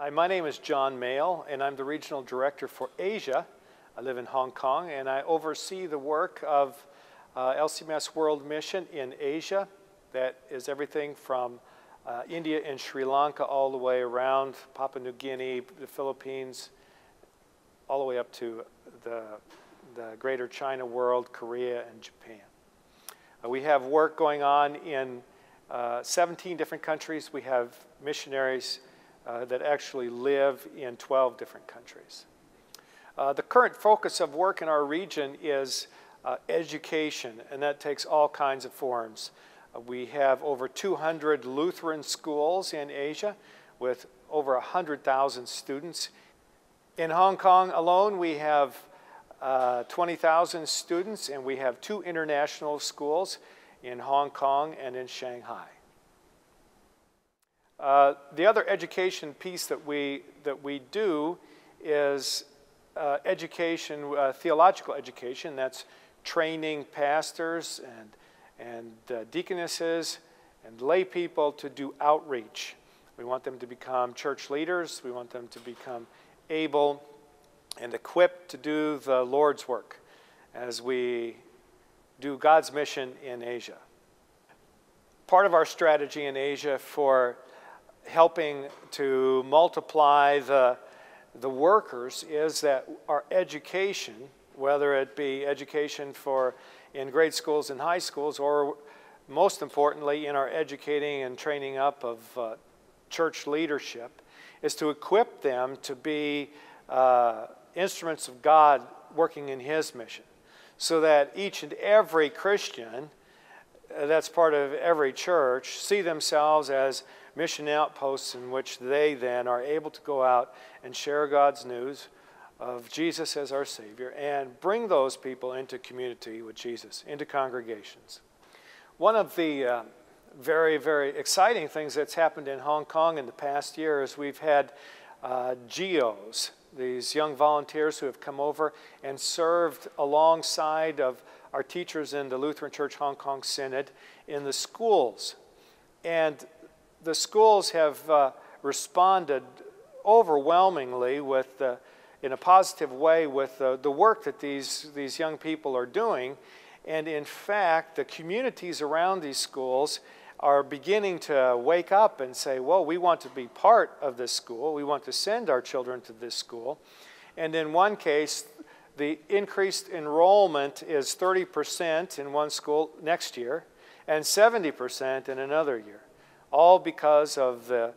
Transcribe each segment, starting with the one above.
Hi, my name is John Mehl, and I'm the Regional Director for Asia. I live in Hong Kong, and I oversee the work of uh, LCMS World Mission in Asia. That is everything from uh, India and Sri Lanka all the way around Papua New Guinea, the Philippines, all the way up to the, the greater China world, Korea, and Japan. Uh, we have work going on in uh, 17 different countries. We have missionaries uh, that actually live in 12 different countries. Uh, the current focus of work in our region is uh, education, and that takes all kinds of forms. Uh, we have over 200 Lutheran schools in Asia with over 100,000 students. In Hong Kong alone, we have uh, 20,000 students, and we have two international schools in Hong Kong and in Shanghai. Uh, the other education piece that we, that we do is uh, education, uh, theological education. That's training pastors and, and uh, deaconesses and lay people to do outreach. We want them to become church leaders. We want them to become able and equipped to do the Lord's work as we do God's mission in Asia. Part of our strategy in Asia for helping to multiply the, the workers is that our education, whether it be education for in grade schools and high schools, or most importantly in our educating and training up of uh, church leadership, is to equip them to be uh, instruments of God working in His mission. So that each and every Christian uh, that's part of every church see themselves as mission outposts in which they then are able to go out and share God's news of Jesus as our Savior and bring those people into community with Jesus, into congregations. One of the uh, very, very exciting things that's happened in Hong Kong in the past year is we've had uh, GEOs, these young volunteers who have come over and served alongside of our teachers in the Lutheran Church Hong Kong Synod in the schools. And the schools have uh, responded overwhelmingly with, uh, in a positive way with uh, the work that these, these young people are doing. And in fact, the communities around these schools are beginning to wake up and say, well, we want to be part of this school. We want to send our children to this school. And in one case, the increased enrollment is 30% in one school next year and 70% in another year all because of the,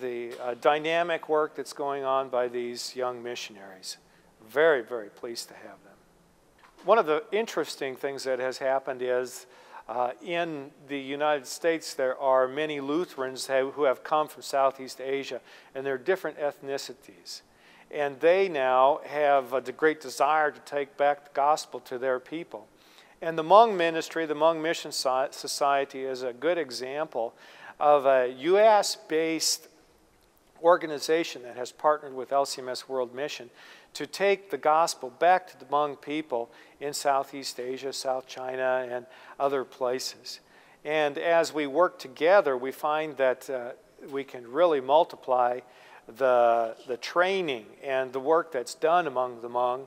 the uh, dynamic work that's going on by these young missionaries. Very, very pleased to have them. One of the interesting things that has happened is uh, in the United States, there are many Lutherans who have come from Southeast Asia, and they're different ethnicities. And they now have a great desire to take back the gospel to their people. And the Hmong ministry, the Hmong Mission Society, is a good example of a U.S. based organization that has partnered with LCMS World Mission to take the gospel back to the Hmong people in Southeast Asia, South China, and other places. And as we work together, we find that uh, we can really multiply the, the training and the work that's done among the Hmong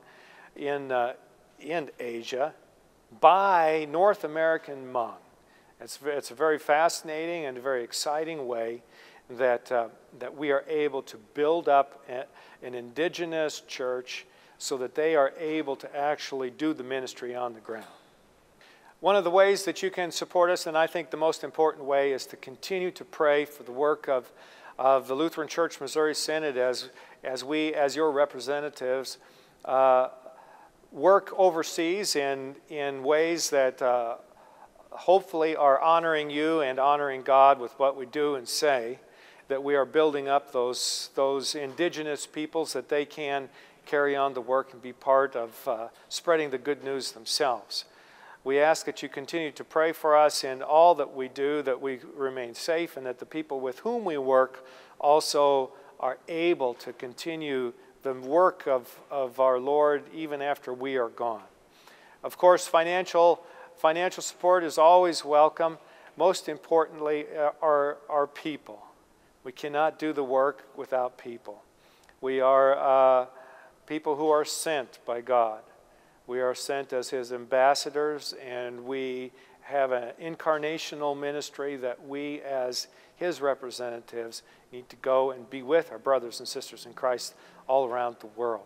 in, uh, in Asia by North American Hmong. It's, it's a very fascinating and very exciting way that, uh, that we are able to build up a, an indigenous church so that they are able to actually do the ministry on the ground. One of the ways that you can support us, and I think the most important way, is to continue to pray for the work of, of the Lutheran Church Missouri Synod as, as we, as your representatives, uh, work overseas in, in ways that uh, hopefully are honoring you and honoring God with what we do and say, that we are building up those, those indigenous peoples that they can carry on the work and be part of uh, spreading the good news themselves. We ask that you continue to pray for us in all that we do, that we remain safe, and that the people with whom we work also are able to continue the work of, of our Lord even after we are gone. Of course, financial Financial support is always welcome. Most importantly, uh, our, our people. We cannot do the work without people. We are uh, people who are sent by God. We are sent as His ambassadors, and we have an incarnational ministry that we, as His representatives, need to go and be with our brothers and sisters in Christ all around the world.